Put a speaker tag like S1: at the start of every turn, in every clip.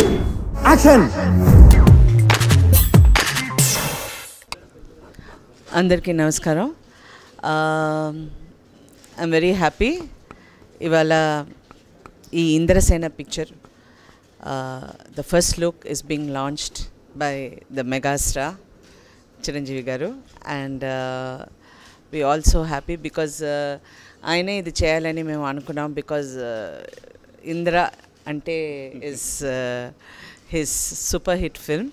S1: Action
S2: అందరికీ నమస్కారం. I'm very happy ఇవాళ ఈ Indrasena picture the first look is being launched by the megastar Chiranjeevi garu. And we also happy because ఆయనే ఇది చేయాలని మేము అనుకున్నాం బికాజ్ ఇంద్ర అంటే is his super hit film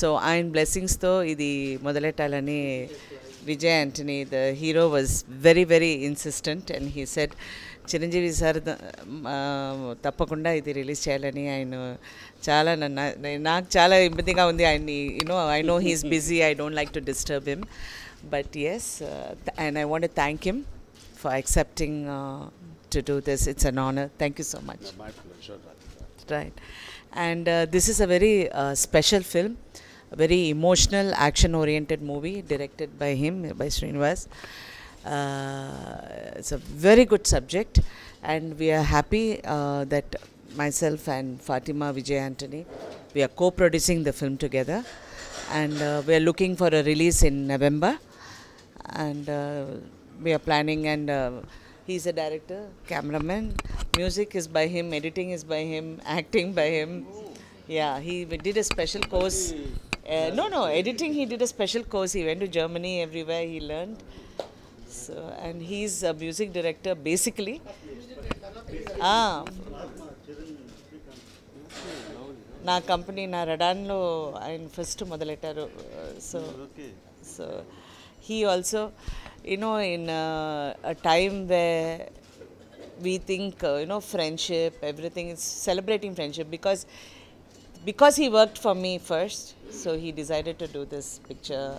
S2: so ఆయన బ్లెస్సింగ్స్తో ఇది మొదలెట్టాలని Vijay Antony the hero was very very insistent and he said Chiranjeevi sir తప్పకుండా ఇది రిలీజ్ చేయాలని ఆయన చాలా నన్ను నాకు చాలా ఇబ్బందిగా ఉంది. ఆయన్ని you know I know he's busy I don't like to disturb him but yes and I want thank him for accepting to do this. It's an honor. Thank you so much. My pleasure. Right. And uh, this is a very uh, special film, a very emotional, action oriented movie directed by him, by Srinivas. Uh, it's a very good subject, and we are happy uh, that myself and Fatima Vijay Antony, we are co producing the film together, and uh, we are looking for a release in November. And uh, we are planning and he's a director cameraman music is by him editing is by him acting by him yeah he did a special course uh, no no editing he did a special course he went to germany everywhere he learned so and he's a music director basically ah నా company నా రడాన్లో ఆయన first మొదలెట్టారు so so he also you know in uh, a time where we think uh, you know friendship everything is celebrating friendship because because he worked for me first so he decided to do this picture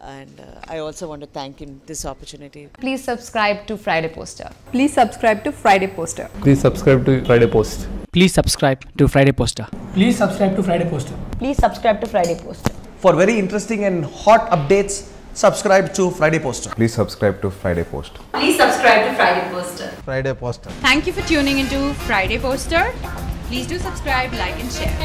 S2: and uh, i also want to thank him this opportunity
S3: Please subscribe to Friday Poster.
S4: Please subscribe to Friday Poster.
S5: Please subscribe to Friday Post.
S6: Please subscribe to Friday Poster.
S7: Please subscribe to Friday Poster.
S8: Please subscribe to Friday Poster.
S1: For very interesting and hot updates, subscribe to Friday Poster.
S5: Please subscribe to Friday Post.
S3: Please subscribe to Friday Poster.
S1: Friday Poster.
S4: Thank you for tuning into Friday Poster. Please do subscribe, like, and share.